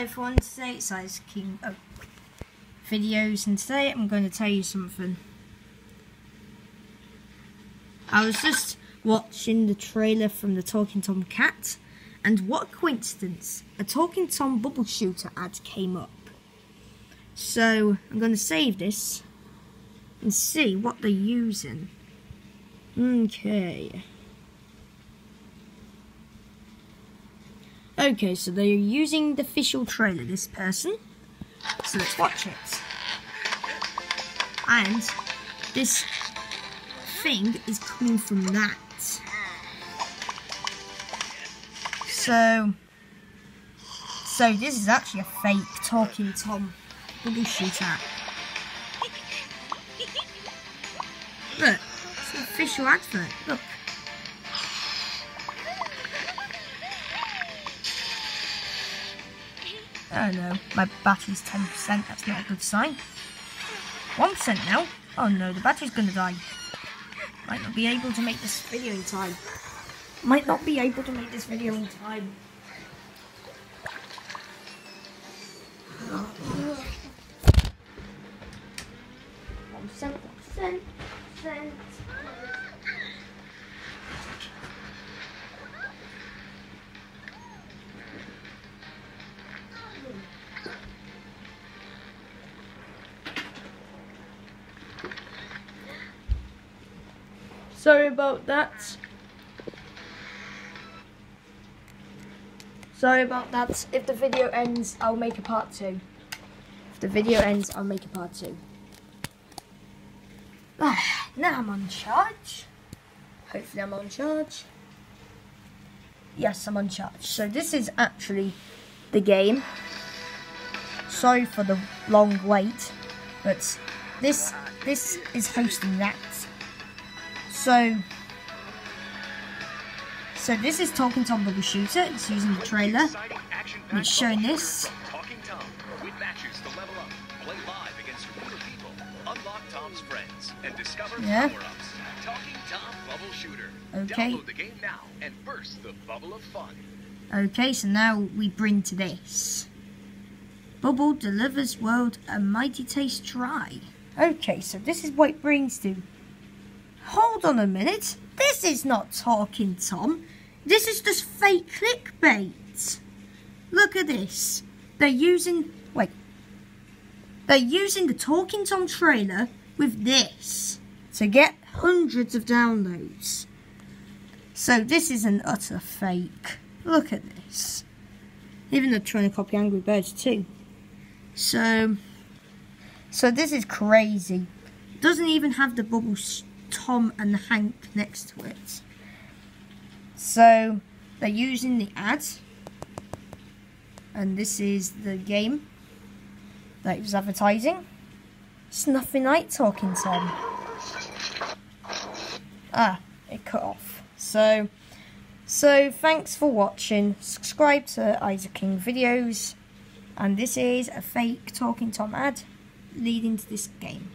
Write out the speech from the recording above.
everyone, today it's Isaac King oh, videos and today I'm going to tell you something. I was just watching the trailer from the Talking Tom Cat and what a coincidence, a Talking Tom bubble shooter ad came up. So I'm going to save this and see what they're using. Okay. Okay, so they're using the official trailer, this person. So let's watch it. And this thing is coming from that. So, so this is actually a fake Talking Tom bubble shooter. Look, it's an official advert. Look. Oh no, my battery's 10%, that's not a good sign. 1% now? Oh no, the battery's gonna die. Might not be able to make this video in time. Might not be able to make this video in time. One percent, one percent, percent. Sorry about that. Sorry about that. If the video ends, I'll make a part two. If the video ends, I'll make a part two. Ah, now I'm on charge. Hopefully I'm on charge. Yes, I'm on charge. So this is actually the game. Sorry for the long wait, but this this is hosting that. So so this is Talking Tom Bubble Shooter. It's using the trailer. It's showing this. Talking Tom with matches to level up, play live against real people, unlock Tom's friends, and discover Yeah. power-ups. Talking Tom Bubble Shooter. Okay. Download the game now and burst the bubble of fun. Okay, so now we bring to this. Bubble delivers world a mighty taste try. Okay, so this is what it brings to. Hold on a minute. This is not Talking Tom. This is just fake clickbait. Look at this. They're using. Wait. They're using the Talking Tom trailer with this to get hundreds of downloads. So this is an utter fake. Look at this. Even they're trying to copy Angry Birds too. So, so this is crazy. Doesn't even have the bubbles Tom and Hank next to it. So they're using the ad, and this is the game that was advertising. Snuffy like Talking Tom. Ah, it cut off. So, so thanks for watching. Subscribe to Isaac King videos. And this is a fake Talking Tom ad leading to this game.